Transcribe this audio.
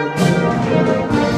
Música